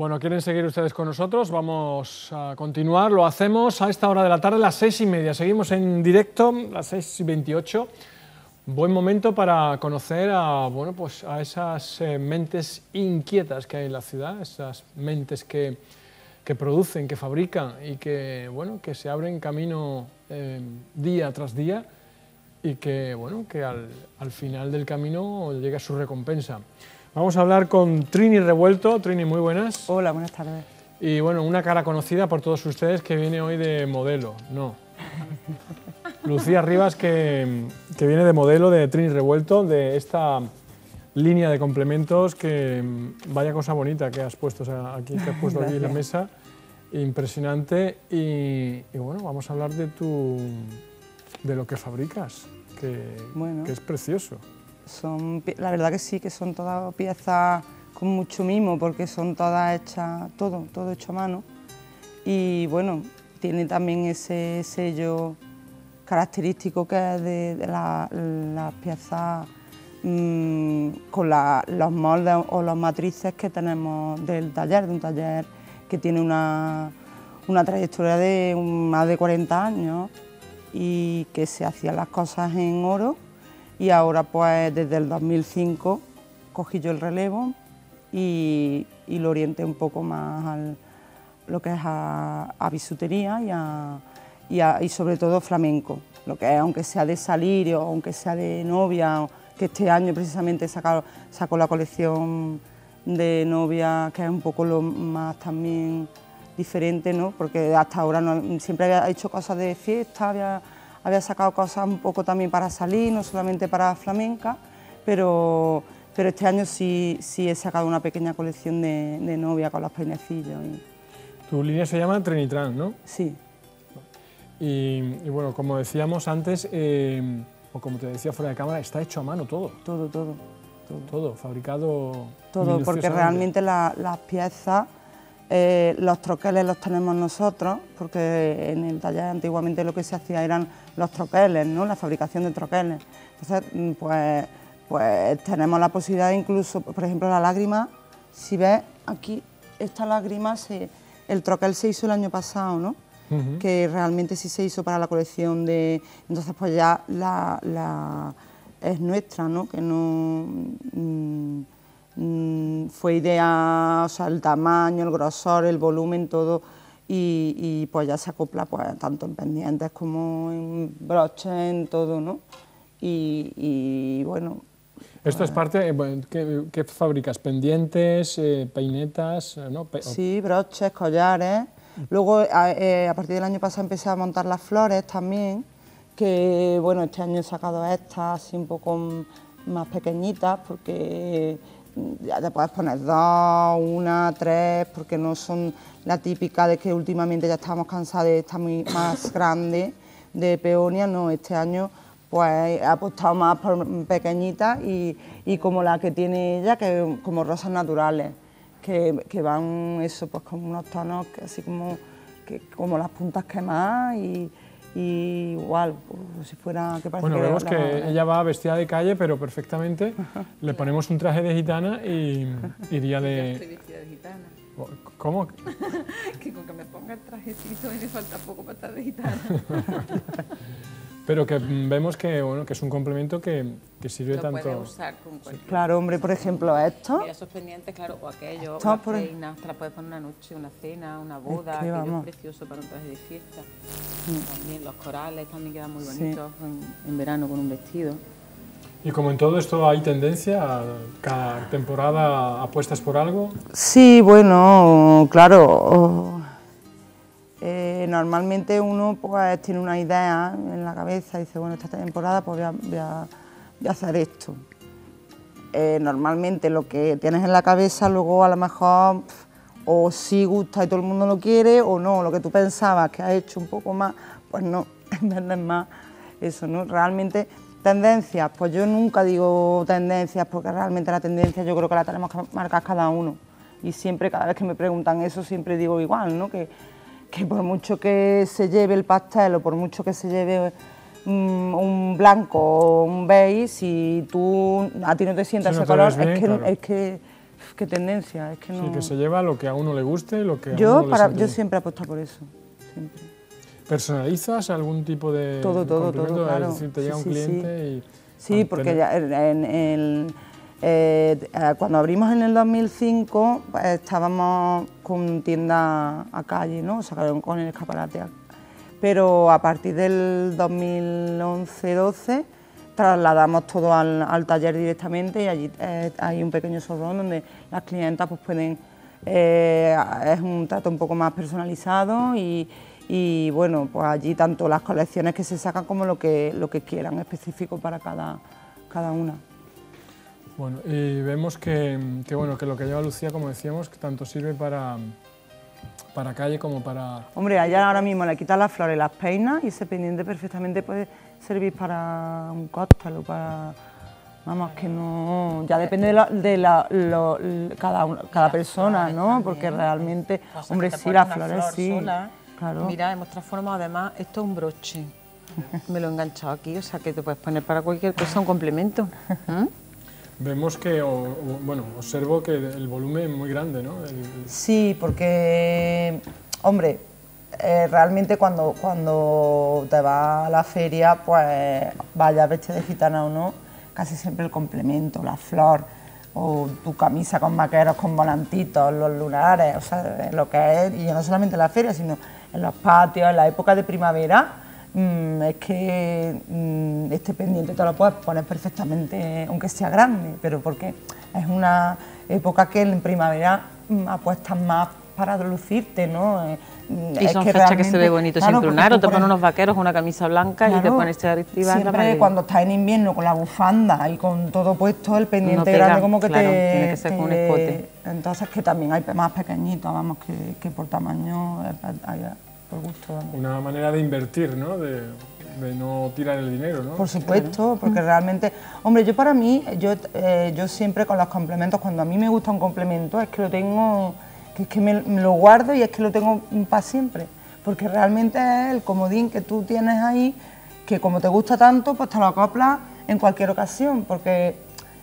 Bueno, ¿quieren seguir ustedes con nosotros? Vamos a continuar. Lo hacemos a esta hora de la tarde, las seis y media. Seguimos en directo, las seis y veintiocho. Buen momento para conocer a, bueno, pues a esas eh, mentes inquietas que hay en la ciudad, esas mentes que, que producen, que fabrican y que, bueno, que se abren camino eh, día tras día y que, bueno, que al, al final del camino llega su recompensa. Vamos a hablar con Trini Revuelto. Trini, muy buenas. Hola, buenas tardes. Y bueno, una cara conocida por todos ustedes que viene hoy de modelo. No. Lucía Rivas, que, que viene de modelo de Trini Revuelto, de esta línea de complementos que vaya cosa bonita que has puesto o sea, aquí, que has puesto aquí en la mesa. Impresionante. Y, y, bueno, vamos a hablar de tu de lo que fabricas, que, Bueno. que es precioso. Son, la verdad que sí, que son todas piezas con mucho mimo, porque son todas hechas, todo, todo hecho a mano. Y bueno, tiene también ese sello característico que es de, de la- las piezas mm, con la- los moldes o las matrices que tenemos del taller, de un taller que tiene una, una trayectoria de más de 40 años y que se hacían las cosas en oro y ahora pues desde el 2005 cogí yo el relevo y, lo orienté un poco más al lo que es a, a bisutería y, a- y, a- y sobre todo flamenco, lo que es aunque sea de salir o aunque sea de novia, que este año precisamente sacó, sacó la colección de novia que es un poco lo más también diferente, ¿no? porque hasta ahora no- siempre había hecho cosas de fiesta, había, había sacado cosas un poco también para salir, no solamente para flamenca, pero, pero este año sí, sí he sacado una pequeña colección de, de novia con los peinecillos. Y, Tu línea se llama Trinitran, ¿no? sí, Y, y bueno, como decíamos antes, eh, o como te decía fuera de cámara, está hecho a mano todo, todo, todo. todo. todo, fabricado Todo, porque realmente la- las piezas, eh, los troqueles los tenemos nosotros, porque en el taller antiguamente lo que se hacía eran los troqueles, ¿no? la fabricación de troqueles. Entonces, mm, pues, pues tenemos la posibilidad incluso, por ejemplo, la lágrima, si ves aquí, esta lágrima, se, el troquel se hizo el año pasado, ¿no? Que realmente sí se hizo para la colección de... Entonces pues ya la, la- es nuestra, ¿no? Que no... mm, mm, fue idea, o sea, el tamaño, el grosor, el volumen, todo, y, y, pues ya se acopla pues tanto en pendientes como en broches, en todo, ¿no? Y, y, bueno, Esto es parte, eh, bueno, ¿qué, qué fabricas? ¿Pendientes, eh, peinetas? eh, ¿no? Pe- Sí, broches, collares. Luego, a, eh, a partir del año pasado empecé a montar las flores también, que bueno, este año he sacado estas así un poco más pequeñitas, porque ya te puedes poner dos, una, tres, porque no son la típica de que últimamente ya estamos cansados de estar muy más grande de peonia, no, este año pues he apostado más por pequeñitas y, y como la que tiene ella, que como rosas naturales que, que van eso pues con unos tonos así como que, como las puntas quemadas y, y igual pues, si fuera que parece Bueno, que vemos la- que ella va vestida de calle, pero perfectamente. Le ponemos un traje de gitana y iría Estoy de... vestida de gitana. ¿Cómo? Que con que me ponga el trajecito y me falta poco para estar de gitana. Pero que mm, vemos que, bueno, que es un complemento que, que sirve Lo tanto... puedes usar con cualquier... claro hombre por ejemplo esto Mira, esos pendientes, claro, o aquello, Esto, las por ej- reinas, te las puedes poner una noche, una cena, una boda, que, aquello vamos. es precioso para un traje de fiesta. También los corales también quedan muy Sí. bonitos en, en verano con un vestido. Y como en todo esto hay tendencia, cada temporada apuestas por algo. sí bueno claro normalmente uno pues tiene una idea en la cabeza y dice bueno esta temporada pues voy a, hacer esto eh, normalmente lo que tienes en la cabeza luego a lo mejor o sí gusta y todo el mundo lo quiere o no, lo que tú pensabas que has hecho un poco más, pues no, vendes más eso, ¿no? Realmente tendencias, pues yo nunca digo tendencias porque realmente la tendencia yo creo que la tenemos que marcar cada uno y siempre cada vez que me preguntan eso siempre digo igual, ¿no? Que, que por mucho que se lleve el pastel o por mucho que se lleve mm, un blanco o un beige, si tú a ti no te sienta Si no ese color, bien, es, que, claro. es que qué tendencia, es que no... Sí, que se lleva lo que a uno le guste, lo que a yo, uno le para, yo siempre apuesto por eso, siempre. ¿Personalizas algún tipo de Todo, todo, todo, claro. Es decir, te llega Sí, un sí. cliente y... Sí, porque ya en, en- en- eh, eh, cuando abrimos en el 2005 pues, estábamos con tienda a calle, ¿no? Sacaron con el escaparate. Pero a partir del 2011-12 trasladamos todo al, al taller directamente y allí eh, hay un pequeño showroom donde las clientas pues, pueden... es un trato un poco más personalizado y, y, bueno, pues allí tanto las colecciones que se sacan como lo que, lo que quieran específico para cada, cada una. Bueno, y vemos que, que, bueno, que lo que lleva Lucía, como decíamos, que tanto sirve para, para calle como para... Hombre, allá ahora mismo le quitas las flores, las peinas y ese pendiente perfectamente puede servir para un cóctel o para... Vamos, que no... Ya depende de, la, de la- lo- cada, una- cada persona, ¿no? también. Porque realmente, hombre, sí, las flores flor sí. sola. Claro. Mira, hemos transformado además, esto es un broche. Me lo he enganchado aquí, o sea que te puedes poner para cualquier cosa un complemento. ¿Mm? Vemos que, bueno, observo que el volumen es muy grande, ¿no? Sí, porque, hombre, eh, realmente cuando, cuando te vas a la feria, pues vaya vestida de gitana o no, casi siempre el complemento, la flor, o tu camisa con vaqueros, con volantitos, los lunares, o sea, lo que es, y no solamente en la feria, sino en los patios, en la época de primavera, mm, es que mm, este pendiente te lo puedes poner perfectamente, aunque sea grande, pero porque es una época que en primavera mm, apuestas más para lucirte, ¿no? Eh, mm, Y son fechas que se ve bonito claro, siempre porque lunar, o tú te pones unos vaqueros, una camisa blanca y te Claro, pones arriba. Siempre cuando estás en invierno con la bufanda y con todo puesto, el pendiente pega, grande como que claro, te... tiene que ser con un te- escote. Entonces que también hay más pequeñitos, vamos, que, que por tamaño, eh, hay- por gusto, vamos. una manera de invertir, ¿no? De, de no tirar el dinero, ¿no? Por supuesto, porque realmente, hombre, yo para mí, yo, eh, yo siempre con los complementos, cuando a mí me gusta un complemento, es que lo tengo, que es que me, me lo guardo y es que lo tengo para siempre, porque realmente es el comodín que tú tienes ahí, que como te gusta tanto, pues te lo acoplas en cualquier ocasión, porque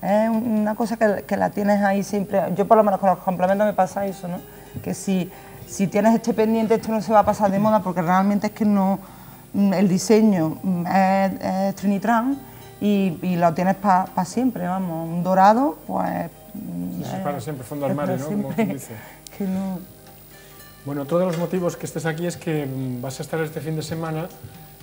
es una cosa que, que la tienes ahí siempre. Yo por lo menos con los complementos me pasa eso, ¿no? Que si, si tienes este pendiente, esto no se va a pasar de moda, porque realmente es que no mm, el diseño mm, es, es Trinitran y, y lo tienes para siempre, vamos, un dorado, pues... Eso es eh, para siempre, fondo armario, ¿no? Como dice. Que no- Bueno, otro de los motivos que estés aquí es que mm, vas a estar este fin de semana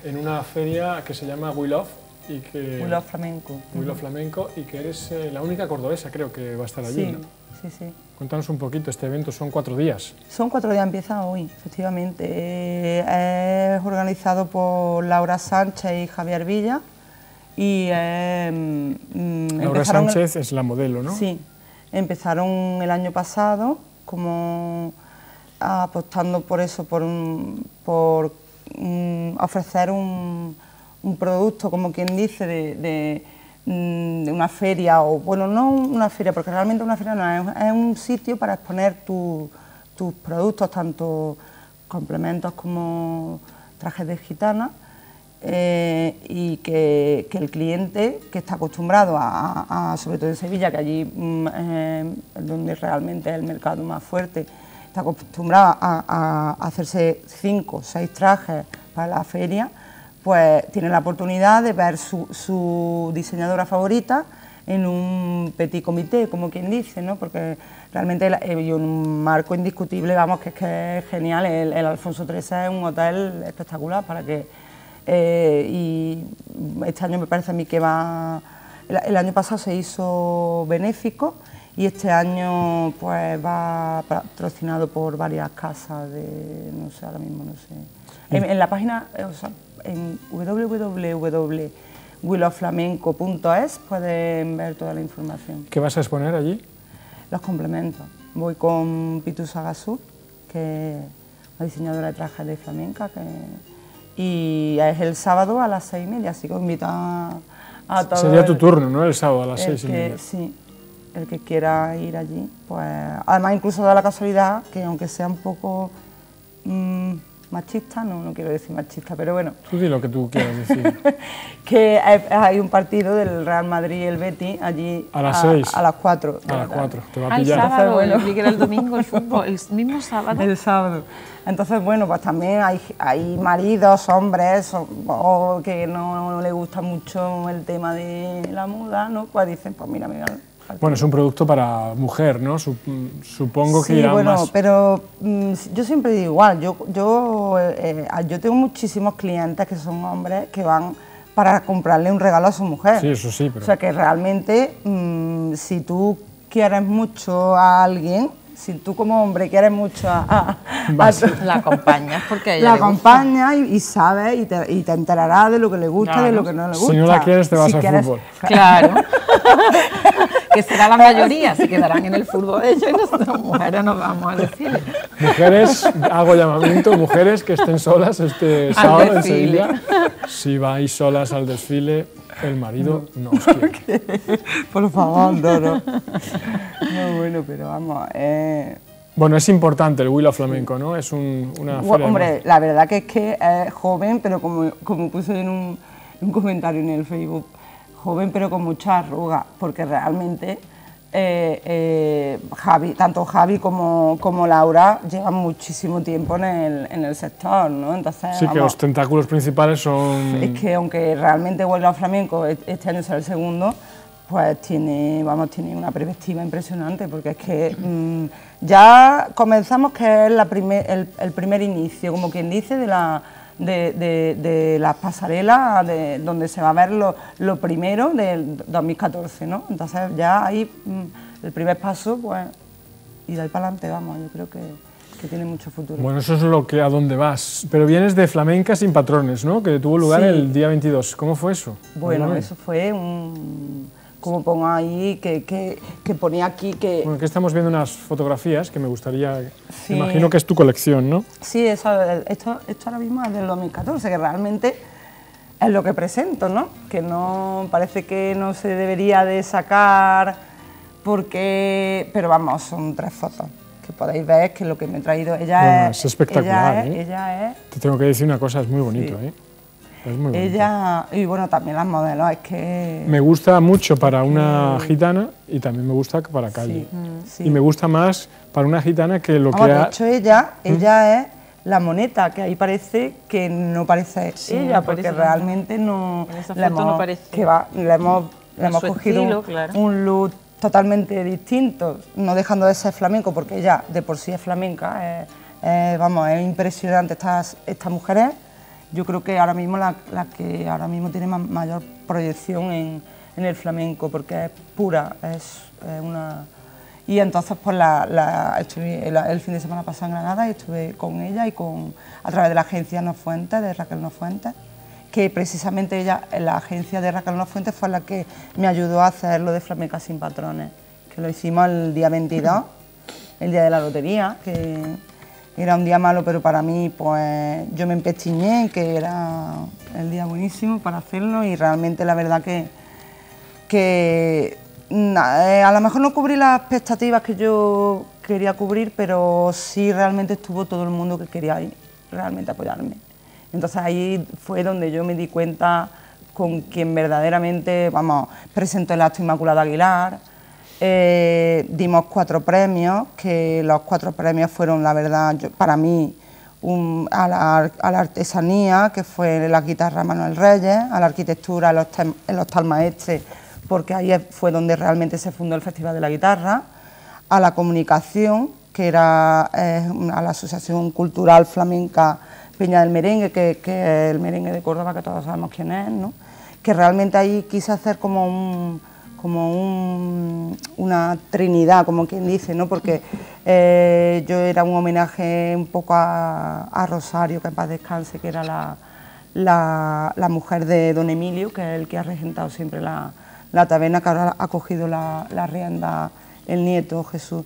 en una feria que se llama We Love y que Muy lo flamenco. We Love Flamenco y que eres eh, la única cordobesa, creo que va a estar allí. Sí, ¿no? sí, sí. Cuéntanos un poquito, este evento son cuatro días. Son cuatro días, empieza hoy, efectivamente. Eh, es organizado por Laura Sánchez y Javier Villa. Y eh, mm, Laura el- Sánchez es la modelo, ¿no? Sí, empezaron el año pasado como apostando por eso, por, un- por mm, ofrecer un, un producto, como quien dice, de, de, de una feria, o bueno, no una feria, porque realmente una feria no es, un sitio para exponer tu- tus productos, tanto complementos como trajes de gitana, eh, y que, el cliente que está acostumbrado a, sobre todo en Sevilla, que allí mm, donde realmente es el mercado más fuerte, está acostumbrado a, a hacerse cinco seis trajes para la feria, pues tiene la oportunidad de ver su, su diseñadora favorita en un petit comité, como quien dice, ¿no? porque realmente la- eh, un marco indiscutible, vamos, que es que es genial, el, el Alfonso XIII es un hotel espectacular para que eh, y este año me parece a mí que va. El, el año pasado se hizo benéfico y este año pues va patrocinado por varias casas de. no sé, ahora mismo no sé. En, en la página, eh, o sea, en www.willoflamenco.es pueden ver toda la información. ¿Qué vas a exponer allí? Los complementos. Voy con Pitu Sagasur, que es una diseñadora de trajes de flamenca, que, y es el sábado a las seis y media, así que os invito a, a todos. Sería tu turno, ¿no? El sábado a las seis y media. Sí, el que quiera ir allí, pues además incluso da la casualidad que aunque sea un poco mm, machista, no, no quiero decir machista, pero bueno, Tú di lo que tú quieras decir. que hay, un partido del Real Madrid y el Betis allí A las seis. a las 4. A las cuatro, te va a Al pillar. sábado, bueno. el, que era el domingo, el fútbol, el mismo sábado. El sábado. Entonces, bueno, pues también hay, hay maridos, hombres, o, o que no le gusta mucho el tema de la moda, ¿no? Pues dicen, pues mira, mira. Bueno, es un producto para mujer, ¿no? Sup- Supongo que Sí, bueno, más. pero mm, yo siempre digo igual, yo, yo, eh, eh, yo tengo muchísimos clientes que son hombres que van para comprarle un regalo a su mujer. Sí, eso sí, pero- O sea que realmente, mm, si tú quieres mucho a alguien, si tú como hombre quieres mucho a, a- a tu- La acompañas porque a ella la le gusta. acompaña y, y sabes y te, y te enterará de lo que le gusta y de lo que no le Si gusta. no la quieres, te vas Si al quieres- fútbol. Claro. que será la mayoría, se quedarán en el fútbol ellos y nosotras mujeres nos vamos a decirle. Mujeres, hago llamamiento, mujeres que estén solas este sábado en desfile. Sevilla. Si vais solas al desfile, el marido no os quiere. Por favor, no, no. No, bueno, pero vamos, eh, Bueno, es importante el Willow Flamenco, ¿no? Es un- una feria. Hombre, la verdad que es que es joven, pero como, como puse en un, un comentario en el Facebook, joven pero con mucha arruga, porque realmente eh, eh, Javi, tanto Javi como, como Laura llevan muchísimo tiempo en el, en el sector, ¿no? Entonces, Sí, que los tentáculos principales son... es que aunque realmente Huelga Flamenco e- este año será el segundo, pues tiene, vamos, tiene una perspectiva impresionante, porque es que mm, ya comenzamos que es la primer- el, el primer inicio, como quien dice, de la de, de- de las pasarelas de, donde se va a ver lo, lo primero del 2014, ¿no? Entonces ya ahí mm, el primer paso, pues, y de ahí para adelante, vamos, yo creo que, que tiene mucho futuro. Bueno, eso es lo que a dónde vas. Pero vienes de Flamenca sin patrones, ¿no? Que tuvo lugar Sí. el día 22. ¿Cómo fue eso? Bueno, eso fue un. Como pongo ahí, que, que, que ponía aquí que. Bueno, que estamos viendo unas fotografías que me gustaría... Sí. Imagino que es tu colección, ¿no? Sí, eso, esto, esto ahora mismo es del 2014, que realmente es lo que presento, ¿no? Que no parece que no se debería de sacar porque. Pero vamos, son tres fotos que podéis ver que lo que me he traído. Ella Bueno, es. es espectacular, Ella es, ¿eh? ella es Te tengo que decir una cosa, es muy bonito, ¿eh? Es muy bonito. ella y bueno, también las modelos, es que. Me gusta mucho para una gitana y también me gusta para calle. Sí, mm, sí. Y me gusta más para una gitana que lo Vamos, que de ha... hecho, ella, ella es la moneta, que ahí parece que no parece Sí, ella, porque parece no. realmente no. En esa le foto no hemos- parece. Que va, le hemos, le hemos cogido estilo, un, claro. un look totalmente distinto, no dejando de ser flamenco, porque ella de por sí es flamenca. es- es, vamos, es impresionante estas, estas mujeres. Yo creo que ahora mismo la, la que ahora mismo tiene ma- mayor proyección en, en el flamenco, porque es pura, es, una. Y entonces, pues la, estuve el, el fin de semana pasado en Granada y estuve con ella y con a través de la agencia No Fuentes, de Raquel No Fuentes, que precisamente ella, la agencia de Raquel No Fuentes fue la que me ayudó a hacer lo de Flamenca sin patrones, que lo hicimos el día 22, el día de la lotería, que era un día malo, pero para mí, pues yo me empestiñé, que era el día buenísimo para hacerlo y realmente la verdad que, que eh, a lo mejor no cubrí las expectativas que yo quería cubrir, pero sí realmente estuvo todo el mundo que quería ir, realmente apoyarme. Entonces ahí fue donde yo me di cuenta con quien verdaderamente, vamos, presentó el acto Inmaculada Aguilar, eh, dimos cuatro premios, que los cuatro premios fueron, la verdad, para mí, a, la, artesanía, que fue la guitarra Manuel Reyes, a la arquitectura, el hostal, el maestre, porque ahí fue donde realmente se fundó el Festival de la Guitarra, a la comunicación, que era eh, a la Asociación Cultural Flamenca Peña del Merengue, que, que es el merengue de Córdoba, que todos sabemos quién es, ¿no? que realmente ahí quise hacer como un como un- una trinidad, como quien dice, ¿no? porque eh, yo era un homenaje un poco a, a Rosario, que en paz descanse, que era la, la, la mujer de don Emilio, que es el que ha regentado siempre la, la taberna, que ahora ha cogido la, la rienda el nieto Jesús.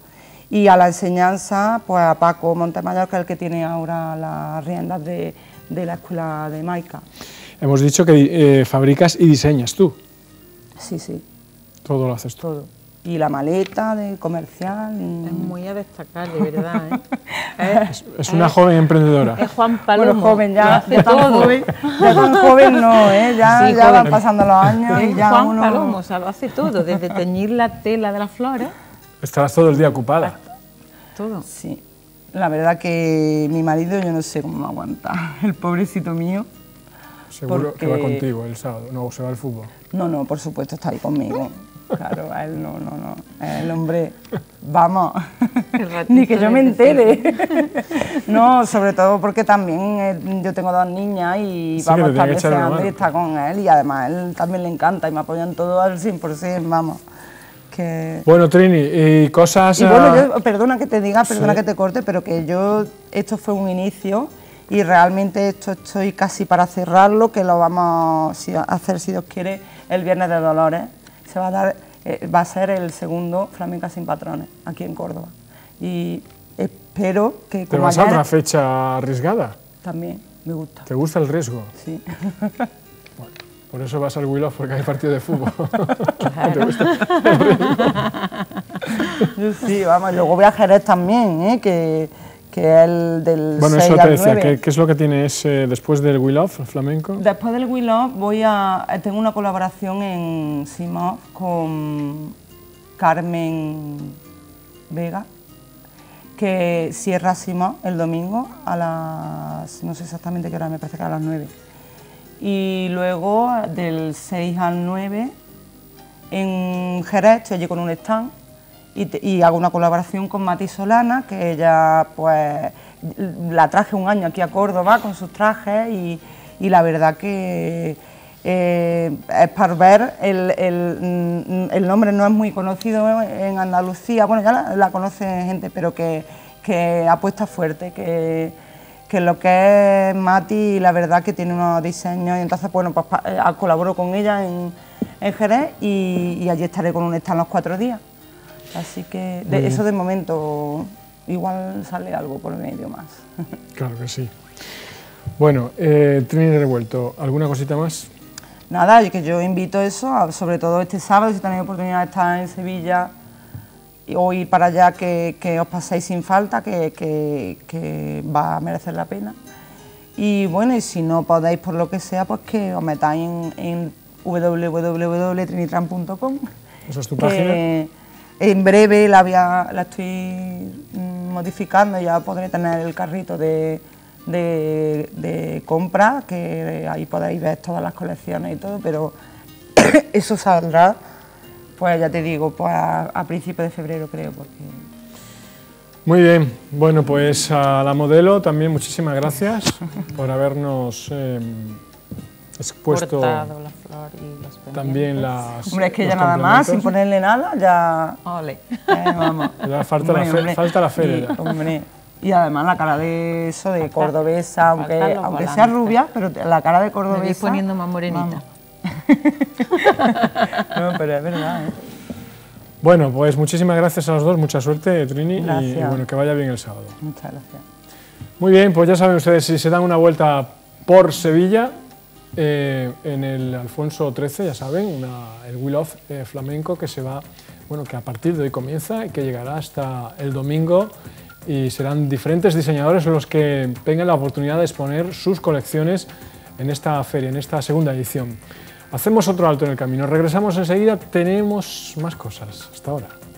Y a la enseñanza, pues a Paco Montemayor, que es el que tiene ahora las riendas de, de la escuela de Maica. Hemos dicho que eh, fabricas y diseñas tú. Sí, sí, Todo lo haces todo. y la maleta de comercial. y- Es muy a destacar, de verdad. ¿eh? Es, Es una joven emprendedora. es Juan Palomo. Bueno, joven ya, hace ya tan todo. joven, ya tan joven no, ¿eh? ya, Sí, ya van pasando los años y Es ya Juan uno... Palomo, o sea, lo hace todo, desde teñir la tela de las flores, Estarás todo el día ocupada. todo. Sí, la verdad que mi marido yo no sé cómo aguanta, el pobrecito mío. Seguro que va contigo el sábado. No, se va al fútbol. No, no, por supuesto está ahí conmigo. Claro, a él no, no, no. El hombre, vamos, ni que yo me entere. no, sobre todo porque también eh, yo tengo dos niñas y Sí, vamos que echar y estar con él y además a él también le encanta y me apoyan todo al 100%, vamos. Que... Bueno, Trini, y cosas... Y bueno, ah, yo, perdona que te diga, perdona Sí. que te corte, pero que yo, esto fue un inicio y realmente esto estoy casi para cerrarlo, que lo vamos a hacer, si Dios quiere, el Viernes de Dolores. Se va a dar, eh, va a ser el segundo Flamenca sin patrones, aquí en Córdoba. Y espero que ¿Te como vas a ayer, una fecha arriesgada? también me gusta, ¿Te gusta el riesgo? sí. Por eso vas al Willow porque hay partido de fútbol. Yo sí, vamos, luego voy a Jerez también, ¿eh? que, que es el del bueno, 6 eso te al decía. 9. ¿Qué, qué es lo que tienes eh, después del Will Off, el flamenco? Después del Willow voy a eh, tengo una colaboración en Simov con Carmen Vega que cierra Simov el domingo a las no sé exactamente qué hora, me parece que a las 9. Y luego del 6 al 9 en Jerez estoy allí con un stand y, hago una colaboración con Mati Solana, que ella pues la traje un año aquí a Córdoba con sus trajes y, la verdad que eh, es para ver, el, el- mm, el nombre no es muy conocido en Andalucía, bueno ya la, conoce gente, pero que, que apuesta fuerte, que, que lo que es Mati, la verdad que tiene unos diseños, y entonces bueno, pues eh, colaboro con ella en, en Jerez y, y allí estaré con un stand los cuatro días. Así que de, eso de momento igual sale algo por medio más. Claro que sí. Bueno, eh, Trini Revuelto, ¿alguna cosita más? Nada, y que yo invito eso, a- sobre todo este sábado, si tenéis oportunidad de estar en Sevilla o ir para allá, que, que os paséis sin falta, que, que- que va a merecer la pena. Y bueno, y si no podéis por lo que sea, pues que os metáis en, en www.trinitran.com. Esa es tu página. En breve la, estoy mm, modificando, ya podré tener el carrito de, compra, que ahí podéis ver todas las colecciones y todo, pero eso saldrá, pues ya te digo, pues a, a principios de febrero creo, porque Muy bien, bueno, pues a la modelo también muchísimas gracias por habernos eh, expuesto Cortado la flor y los también las. hombre, es que ya nada más, sin ponerle nada, ya... Ole. eh, vamos. Ya falta la fe- falta la Y, ya. hombre, y además la cara de eso, de cordobesa, aunque, aunque sea rubia, pero la cara de Me cordobesa... vais poniendo más morenita. vamos. no, pero es verdad, ¿eh? Bueno, pues muchísimas gracias a los dos, mucha suerte, Trini, y, bueno, que vaya bien el sábado. Muchas gracias. Muy bien, pues ya saben ustedes, si se dan una vuelta por Sevilla, eh, en el Alfonso XIII, ya saben, el Will of eh, Flamenco que se va, bueno, que a partir de hoy comienza y que llegará hasta el domingo y serán diferentes diseñadores los que tengan la oportunidad de exponer sus colecciones en esta feria, en esta segunda edición. Hacemos otro alto en el camino, regresamos enseguida, tenemos más cosas. Hasta ahora.